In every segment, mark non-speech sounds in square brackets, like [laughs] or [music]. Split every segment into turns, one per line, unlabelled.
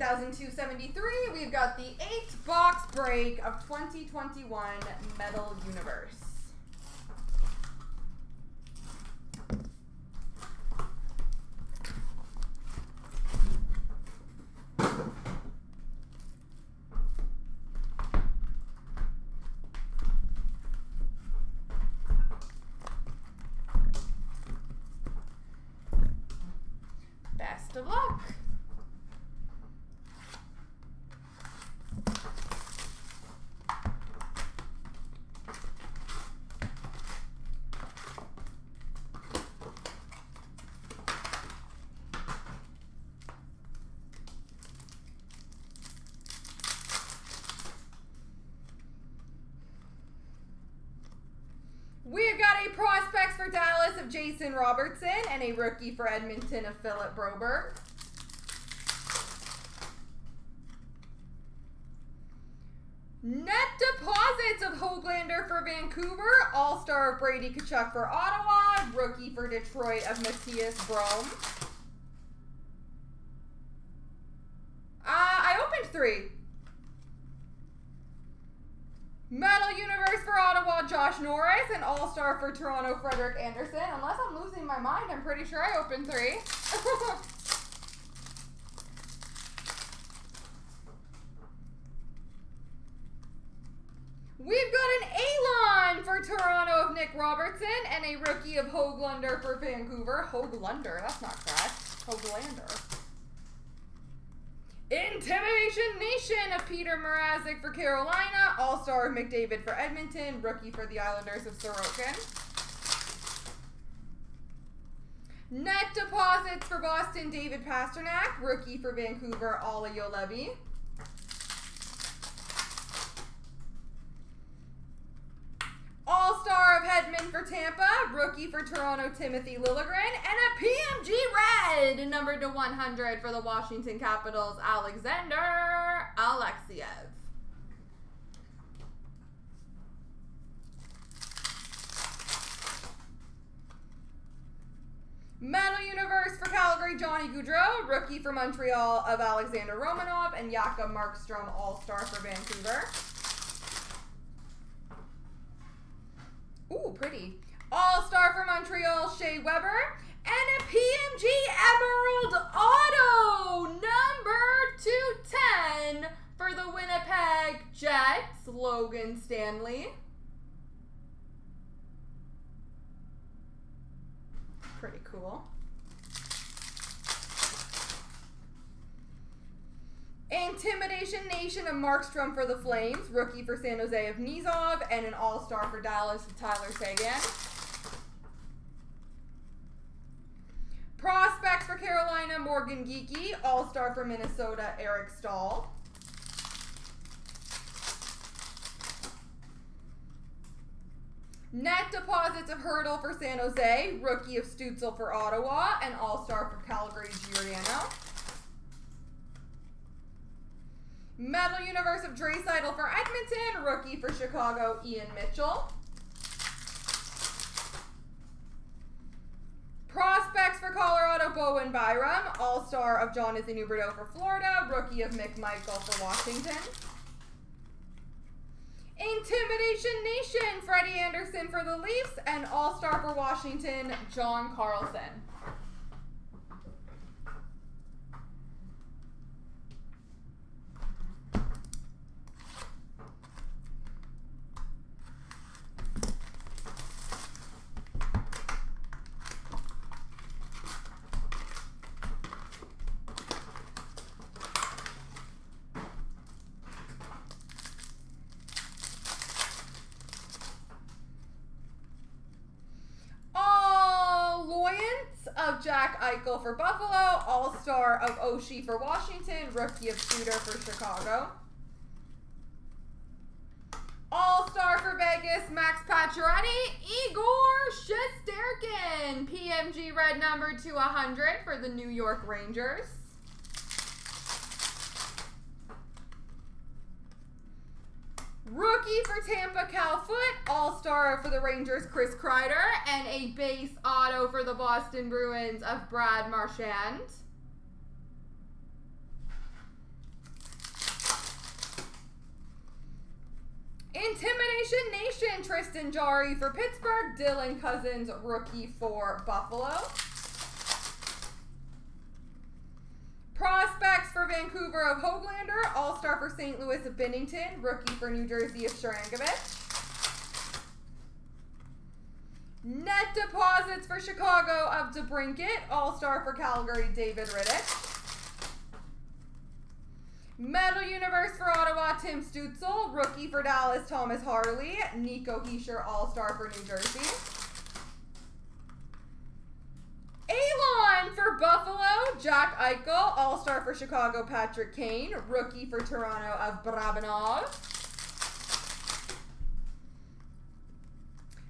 19,273. We've got the eight box break of 2021 Metal Universe. Best of luck. We've got a prospects for Dallas of Jason Robertson and a rookie for Edmonton of Philip Broberg. Net deposits of Hoglander for Vancouver, All-Star of Brady Tkachuk for Ottawa, rookie for Detroit of Matthias Brome. Uh, I opened three. Metal Universe for Ottawa, Josh Norris, and For Toronto, Frederik Andersen. Unless I'm losing my mind, I'm pretty sure I opened three. [laughs] We've got an A-line for Toronto of Nick Robertson and a rookie of Hoglander for Vancouver. Hoglander, that's not correct. Hoglander. Intimidation Nation of Peter Mrazek for Carolina. All-Star McDavid for Edmonton. Rookie for the Islanders of Sorokin. Net deposits for Boston, David Pastrnak. Rookie for Vancouver, Olli Juolevi. For Tampa. Rookie for Toronto, Timothy Liljegren. And a PMG Red, numbered to 100 for the Washington Capitals, Alexander Alexeyev. Metal Universe for Calgary, Johnny Gaudreau. Rookie for Montreal of Alexander Romanov. And Jacob Markstrom, All-Star for Vancouver. Ooh, pretty. All-Star for Montreal, Shea Weber. And a PMG Emerald Auto, number 210 for the Winnipeg Jets, Logan Stanley. Pretty cool. Intimidation Nation of Markstrom for the Flames, rookie for San Jose of Knyzhov, and an all-star for Dallas of Tyler Seguin. Prospects for Carolina, Morgan Geekie. all-star for Minnesota, Eric Staal. Net deposits of Hertl for San Jose, rookie of Stützle for Ottawa, and all-star for Calgary, Giordano. Metal Universe of Draisaitl for Edmonton. Rookie for Chicago, Ian Mitchell. Prospects for Colorado, Bowen Byram. All-Star of Jonathan Huberdeau for Florida. Rookie of McMichael for Washington. Intimidation Nation, Freddie Andersen for the Leafs. And All-Star for Washington, John Carlson. of Jack Eichel for Buffalo, All-Star of Oshie for Washington, Rookie of Suter for Chicago. All-Star for Vegas, Max Pacioretty, Igor Shesterkin, PMG red number to 100 for the New York Rangers. Rookie for Tampa, Cal Foote. All-star for the Rangers, Chris Kreider. And a base auto for the Boston Bruins of Brad Marchand. Intimidation Nation, Tristan Jarry for Pittsburgh. Dylan Cozens, rookie for Buffalo. Vancouver of Hoglander. All-Star for St. Louis of Binnington, Rookie for New Jersey of Sharangovich. Net deposits for Chicago of DeBrincat. All-Star for Calgary, David Rittich. Metal Universe for Ottawa, Tim Stützle. Rookie for Dallas, Thomas Harley. Nico Hischier, All-Star for New Jersey. Alon for Buffalo, Jack Eichel. All-Star for Chicago, Patrick Kane. Rookie for Toronto of Barabanov.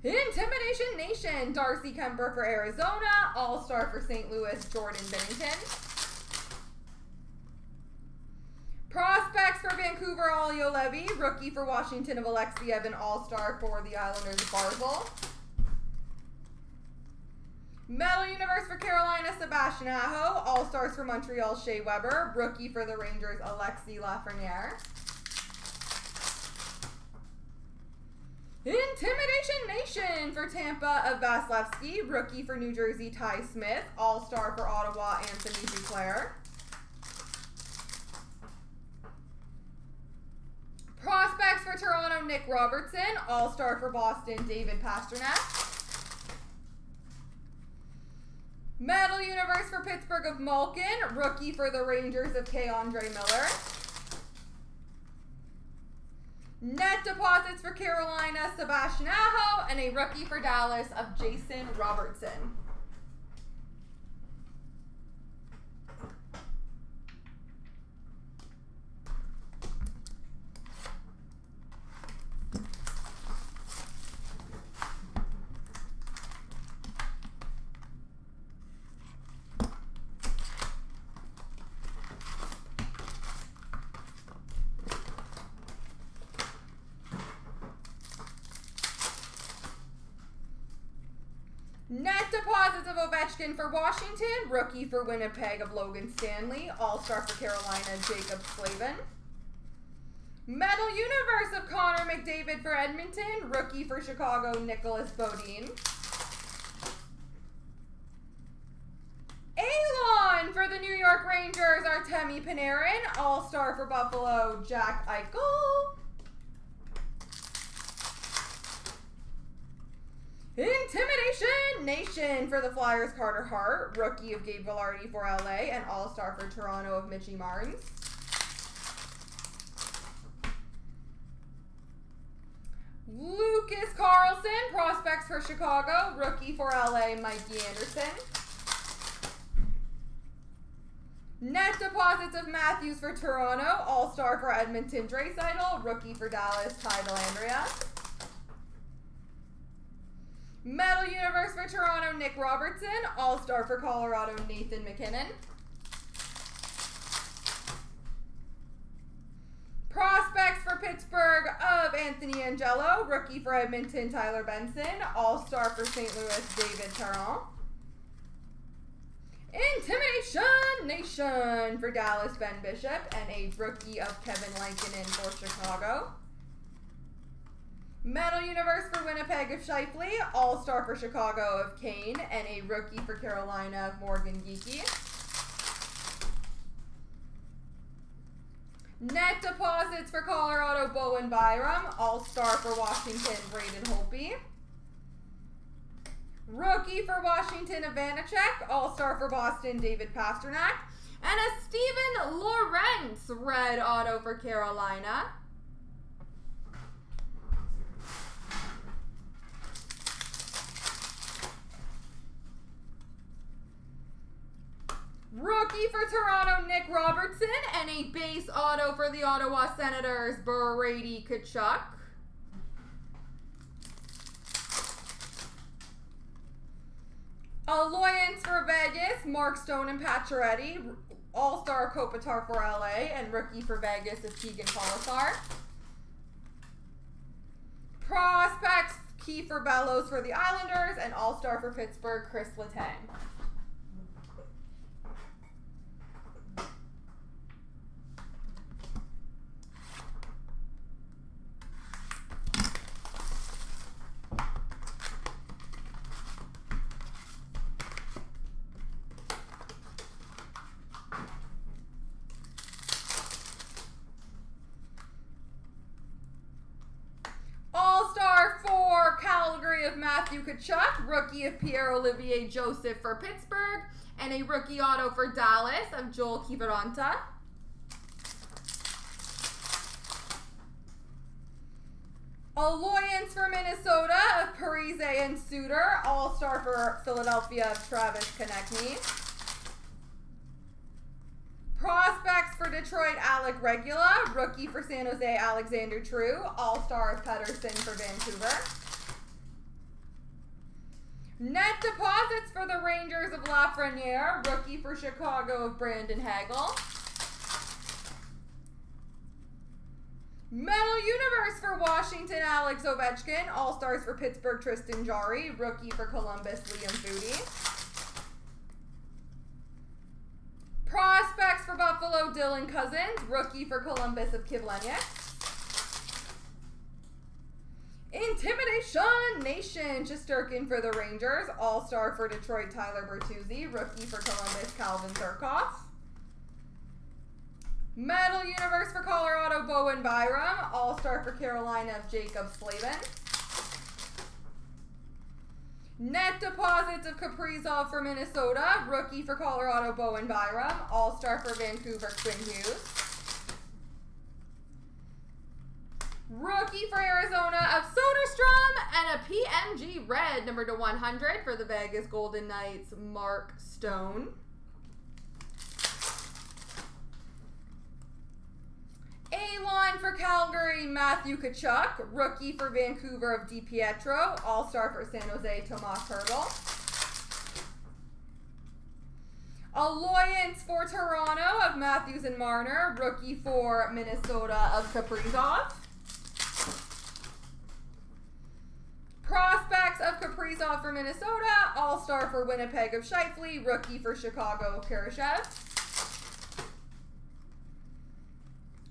Intimidation Nation, Darcy Kuemper for Arizona. All-Star for St. Louis, Jordan Binnington. Prospects for Vancouver, Olli Levy. Rookie for Washington of Alexei an All-Star for the Islanders of Barzal. Metal Universe for Carolina, Sebastian Aho. All-Stars for Montreal, Shea Weber. Rookie for the Rangers, Alexi Lafreniere. Intimidation Nation for Tampa of Vasilevskiy. Rookie for New Jersey, Ty Smith. All-Star for Ottawa, Anthony Duclair. Prospects for Toronto, Nick Robertson. All-Star for Boston, David Pastrnak. Metal Universe for Pittsburgh of Malkin. Rookie for the Rangers of K. Andre Miller. Net deposits for Carolina, Sebastian Aho. And a rookie for Dallas of Jason Robertson. Net deposits of Ovechkin for Washington. Rookie for Winnipeg of Logan Stanley. All-Star for Carolina, Jaccob Slavin. Metal Universe of Connor McDavid for Edmonton. Rookie for Chicago, Nicolas Beaudin. Alon for the New York Rangers, Artemi Panarin. All-Star for Buffalo, Jack Eichel. Intimidation Nation for the Flyers, Carter Hart. Rookie of Gabe Vilardi for LA. And All-Star for Toronto of Mitchie Martins. Lucas Carlsson, prospects for Chicago. Rookie for LA, Mikey Anderson. Net deposits of Matthews for Toronto. All-Star for Edmonton, Draisaitl. Rookie for Dallas, Ty Dellandrea. Metal Universe for Toronto, Nick Robertson. All-Star for Colorado, Nathan MacKinnon. Prospects for Pittsburgh of Anthony Angello. Rookie for Edmonton, Tyler Benson. All-Star for St. Louis, David Perron. Intimidation Nation for Dallas, Ben Bishop. And a rookie of Kevin Lankinen for Chicago. Metal Universe for Winnipeg of Scheifele. All-Star for Chicago of Kane. And a rookie for Carolina of Morgan Geekie. Net deposits for Colorado, Bowen Byram. All-Star for Washington, Braden Holtby. Rookie for Washington, Vanecek. All-Star for Boston, David Pastrnak, And a Steven Lorentz red auto for Carolina. Rookie for Toronto, Nick Robertson. And a base auto for the Ottawa Senators, Brady Tkachuk. Alliance for Vegas, Mark Stone and Pacioretty. All-Star Kopitar for LA. And rookie for Vegas is Keegan Kolesar. Prospects, Kieffer Bellows for the Islanders. And All-Star for Pittsburgh, Chris Letang. Rookie of Pierre Olivier Joseph for Pittsburgh, and a rookie auto for Dallas of Joel Kiviranta. Alliance for Minnesota of Parise and Suter. All-Star for Philadelphia of Travis Konecny. Prospects for Detroit, Alec Regula. Rookie for San Jose, Alexander True. All-Star of Pettersson for Vancouver. Net deposits for the Rangers of Lafreniere. Rookie for Chicago of Brandon Hagel. Metal Universe for Washington, Alex Ovechkin. All-Stars for Pittsburgh, Tristan Jarry. Rookie for Columbus, Liam Foudy. Prospects for Buffalo, Dylan Cozens. Rookie for Columbus of Kivlenieks. Intimidation Nation, Shesterkin for the Rangers. All-Star for Detroit, Tyler Bertuzzi. Rookie for Columbus, Calvin Thurkauf. Metal Universe for Colorado, Bowen Byram. All-Star for Carolina Jaccob Slavin. Net deposits of Kaprizov for Minnesota. Rookie for Colorado, Bowen Byram. All-Star for Vancouver, Quinn Hughes. Rookie for Arizona of Soderstrom. And a PMG red, number to 100 for the Vegas Golden Knights, Mark Stone. A-line for Calgary, Matthew Tkachuk. Rookie for Vancouver of DiPietro. All-star for San Jose, Tomas Hertl. Alliance for Toronto of Matthews and Marner. Rookie for Minnesota of Kaprizov. Prospects of Kaprizov for Minnesota. All-star for Winnipeg of Scheifele. Rookie for Chicago, Kurashev.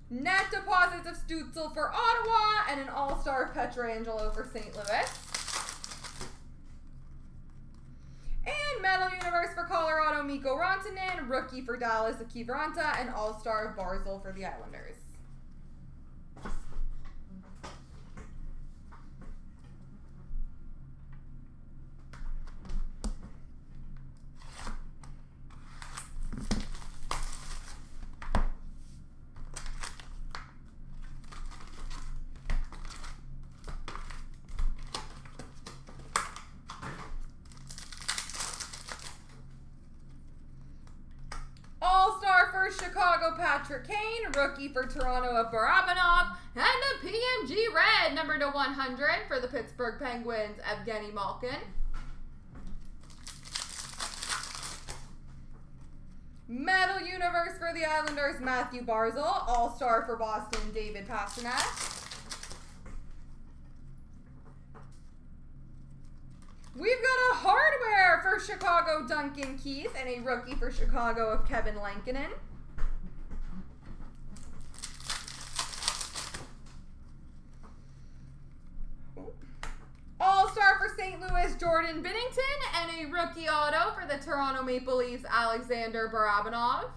Net deposits of Stützle for Ottawa and an all-star Pietrangelo for St. Louis. And Metal Universe for Colorado, Mikko Rantanen. Rookie for Dallas of Kiviranta. And all-star of Barzal for the Islanders. Chicago, Patrick Kane. Rookie for Toronto of Barabanov. And the PMG red, number to 100 for the Pittsburgh Penguins, Evgeny Malkin. Metal Universe for the Islanders, Matthew Barzal. All-Star for Boston, David Pastrnak. We've got a hardware for Chicago, Duncan Keith, and a rookie for Chicago of Kevin Lankinen. All-Star for St. Louis, Jordan Binnington, and rookie auto for the Toronto Maple Leafs, Alexander Barabanov.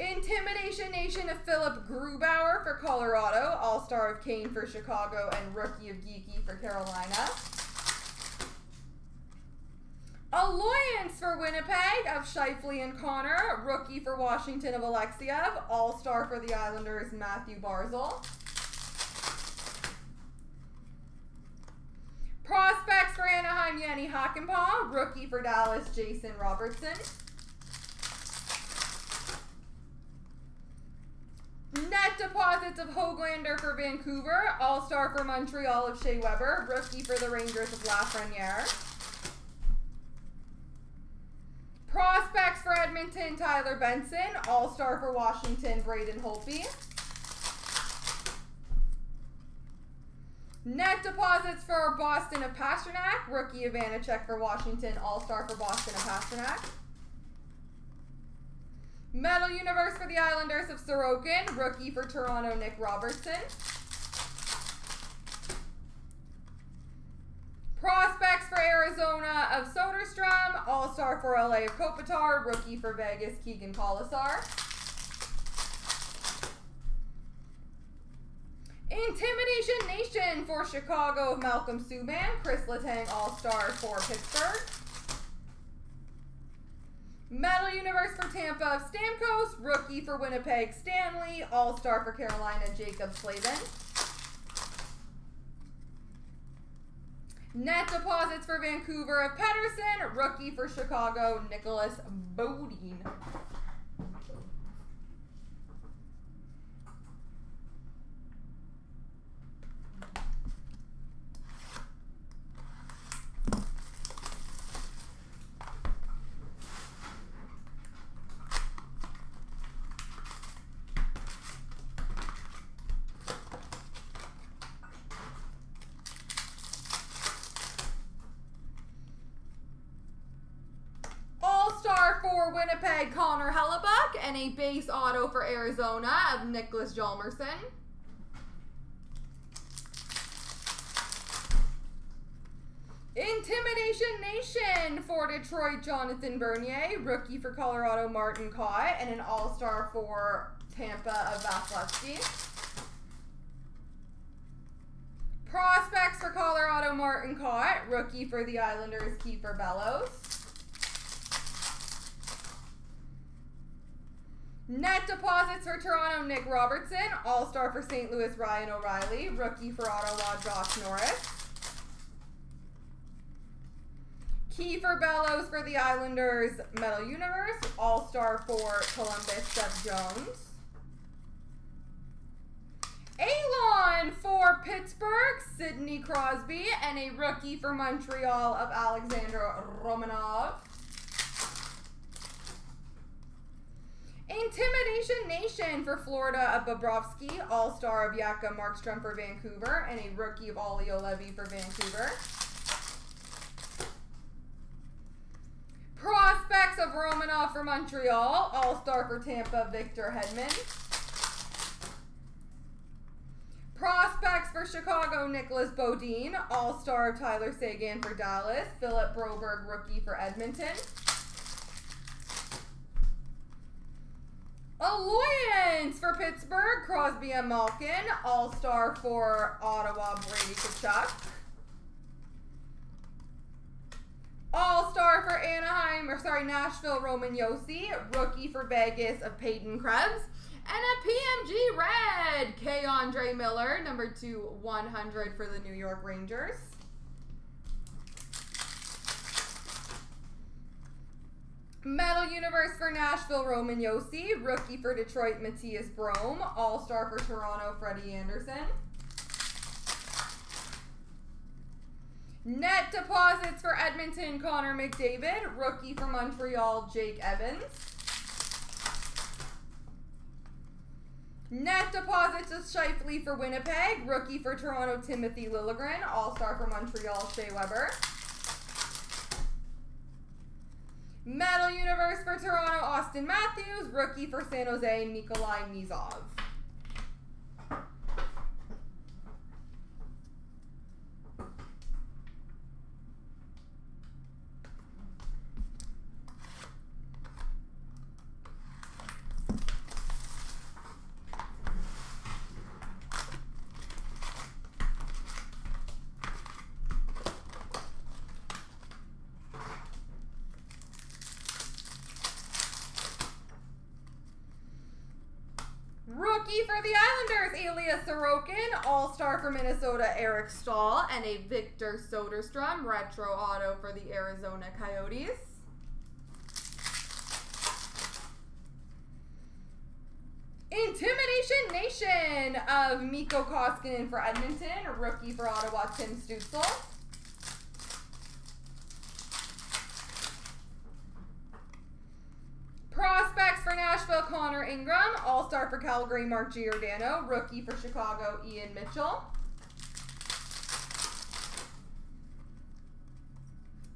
Intimidation Nation of Philipp Grubauer for Colorado, All-Star of Kane for Chicago, and Rookie of Geekie for Carolina. Alliance for Winnipeg of Scheifele and Connor. Rookie for Washington of Alexeyev. All-Star for the Islanders, Matthew Barzal. Prospects for Anaheim, Jani Hakanpää. Rookie for Dallas, Jason Robertson. Net deposits of Hoglander for Vancouver. All-Star for Montreal of Shea Weber. Rookie for the Rangers of Lafreniere. Prospects for Edmonton, Tyler Benson. All-Star for Washington, Braden Holtby. Net deposits for Boston of Pastrnak. Rookie of Vanecek for Washington. All-Star for Boston of Pastrnak. Metal Universe for the Islanders of Sorokin. Rookie for Toronto, Nick Robertson. All-star for LA of Kopitar. Rookie for Vegas, Keegan Kolesar. Intimidation Nation for Chicago of Malcolm Subban. Chris Letang All-Star for Pittsburgh. Metal Universe for Tampa of Stamkos. Rookie for Winnipeg, Stanley. All-Star for Carolina, Jaccob Slavin. Net deposits for Vancouver of Pettersson. Rookie for Chicago Nicolas Beaudin. All-Star Winnipeg, Connor Hellebuyck, and a base auto for Arizona of Niklas Hjalmarsson. Intimidation Nation for Detroit, Jonathan Bernier. Rookie for Colorado, Martin Kaut. And an All-Star for Tampa of Vasilevskiy. Prospects for Colorado, Martin Kaut. Rookie for the Islanders, Kieffer Bellows. Net deposits for Toronto, Nick Robertson. All-Star for St. Louis, Ryan O'Reilly. Rookie for Ottawa, Josh Norris. Kieffer Bellows for the Islanders, Metal Universe. All-Star for Columbus, Seth Jones. Alon for Pittsburgh, Sidney Crosby. And a rookie for Montreal of Alexander Romanov. Intimidation Nation for Florida of Bobrovsky, All-Star of Yaka Markstrom for Vancouver, and a rookie of Olio Levy for Vancouver. Prospects of Romanov for Montreal, All-Star for Tampa, Victor Hedman. Prospects for Chicago, Nicolas Beaudin, All-Star of Tyler Seguin for Dallas, Philip Broberg, rookie for Edmonton. Alliance for Pittsburgh, Crosby and Malkin. All-Star for Ottawa, Brady Tkachuk. All-Star for Anaheim, or sorry, Nashville, Roman Josi. Rookie for Vegas of Peyton Krebs. And a PMG Red, K. Andre Miller, number 2, 100 for the New York Rangers. Metal Universe for Nashville, Roman Josi. Rookie for Detroit, Matthias Brome. All-Star for Toronto, Freddie Andersen. Net deposits for Edmonton, Connor McDavid. Rookie for Montreal, Jake Evans. Net deposits of Scheifele for Winnipeg. Rookie for Toronto, Timothy Liljegren. All-Star for Montreal, Shea Weber. Metal Universe for Toronto, Auston Matthews. Rookie for San Jose, Nikolai Knyzhov. Rookie for the Islanders, Elias Sorokin. All-Star for Minnesota, Eric Staal. And a Victor Soderstrom Retro Auto for the Arizona Coyotes. Intimidation Nation of Mikko Koskinen for Edmonton. Rookie for Ottawa, Tim Stützle. Prospects for Nashville, Connor Ingram. All-Star for Calgary, Mark Giordano. Rookie for Chicago, Ian Mitchell.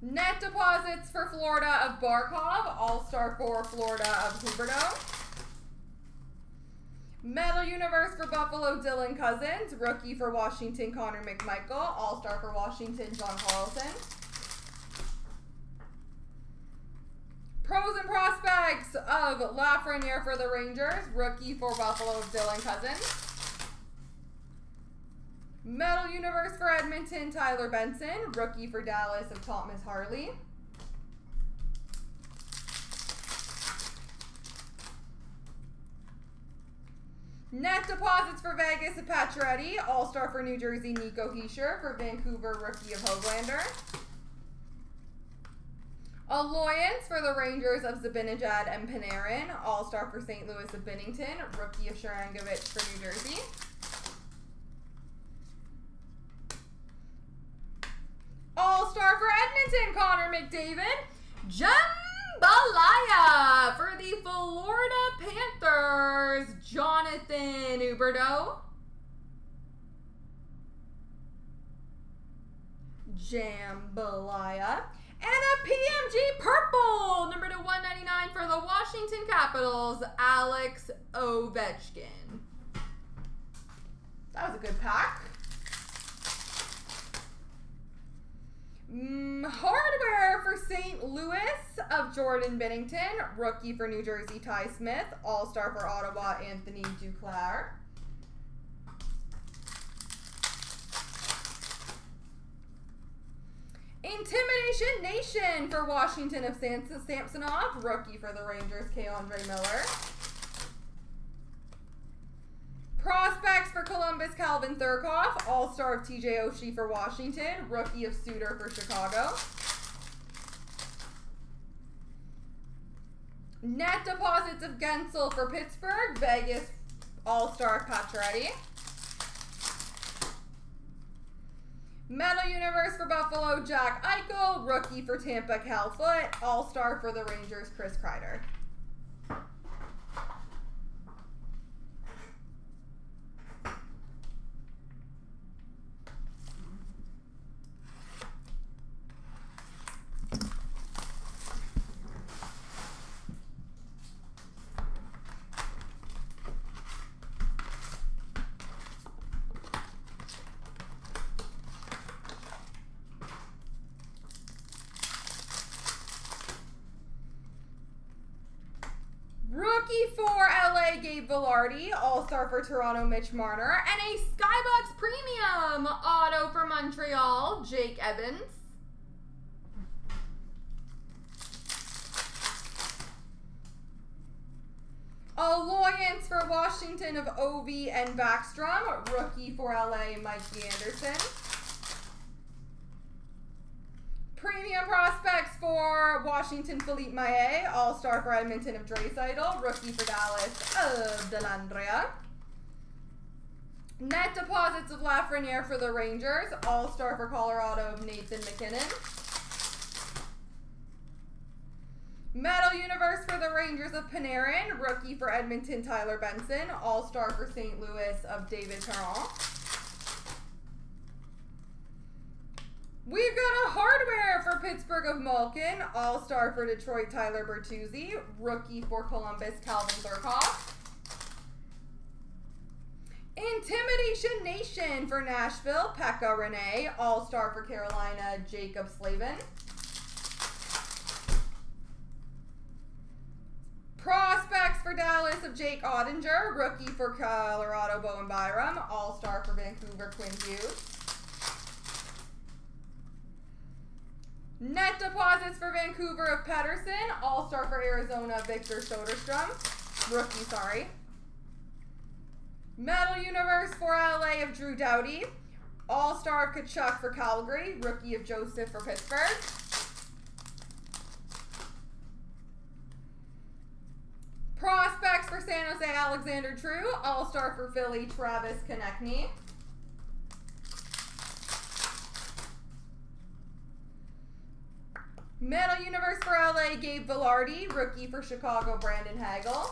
Net deposits for Florida of Barkov. All-Star for Florida of Huberdeau. Metal Universe for Buffalo, Dylan Cozens. Rookie for Washington, Connor McMichael. All-Star for Washington, John Carlson. Pros and of Lafreniere for the Rangers. Rookie for Buffalo, Dylan Cozens. Metal Universe for Edmonton, Tyler Benson. Rookie for Dallas of Thomas Harley. Net deposits for Vegas of Pacioretty. All-Star for New Jersey, Nico Hischier. For Vancouver, Rookie of Hoglander. Alliance for the Rangers of Zibanejad and Panarin. All-Star for St. Louis of Binnington. Rookie of Sharangovich for New Jersey. All-Star for Edmonton, Connor McDavid. Jambalaya for the Florida Panthers, Jonathan Huberdeau. Jambalaya. And a PMG Purple, number to 199 for the Washington Capitals, Alex Ovechkin. That was a good pack. Mm, hardware for St. Louis of Jordan Binnington, Rookie for New Jersey, Ty Smith. All-Star for Ottawa, Anthony Duclair. Intimidation Nation for Washington of Samsonov. Rookie for the Rangers, K. Andre Miller. Prospects for Columbus, Calvin Thurkauf. All-Star of TJ Oshie for Washington. Rookie of Suter for Chicago. Net deposits of Guentzel for Pittsburgh. Vegas All-Star Pacioretty. Metal Universe for Buffalo, Jack Eichel. Rookie for Tampa, Cal Foote. All-Star for the Rangers, Chris Kreider. Rookie for Gabe Vilardi. All-Star for Toronto, Mitch Marner. And a Skybox Premium Auto for Montreal, Jake Evans. Alliance for Washington of Ovi and Backstrom. Rookie for LA, Mikey Anderson. Premium prospects for Washington, Philippe Maillet. All-Star for Edmonton of Draisaitl. Rookie for Dallas of Dellandrea. Net deposits of Lafreniere for the Rangers. All-Star for Colorado of Nathan MacKinnon. Metal Universe for the Rangers of Panarin. Rookie for Edmonton, Tyler Benson. All-Star for St. Louis of David Perron. We've got a hardware for Pittsburgh of Malkin. All-Star for Detroit, Tyler Bertuzzi. Rookie for Columbus, Calvin Thurkauf. Intimidation Nation for Nashville, Pekka Rinne. All-Star for Carolina, Jaccob Slavin. Prospects for Dallas of Jake Oettinger. Rookie for Colorado, Bowen Byram. All-Star for Vancouver, Quinn Hughes. Net deposits for Vancouver of Pettersson. All-Star for Arizona, Victor Soderstrom. Rookie, sorry. Metal Universe for LA of Drew Doughty. All-Star of Tkachuk for Calgary. Rookie of Joseph for Pittsburgh. Prospects for San Jose, Alexander True. All-Star for Philly, Travis Konecny. Metal Universe for LA, Gabe Vilardi. Rookie for Chicago, Brandon Hagel.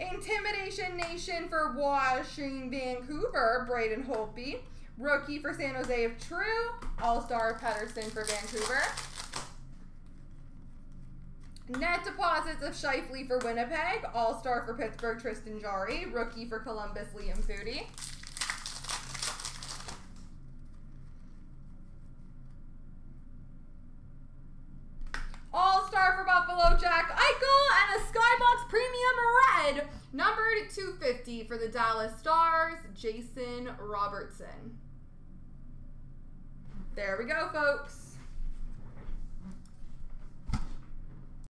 Intimidation Nation for Washington, Vancouver, Braden Holtby. Rookie for San Jose of True. All-Star Pettersson for Vancouver. Net deposits of Scheifele for Winnipeg. All-Star for Pittsburgh, Tristan Jarry. Rookie for Columbus, Liam Foudy. All-Star for Buffalo, Jack Eichel. And a Skybox Premium Red, Number 250 for the Dallas Stars, Jason Robertson. There we go, folks.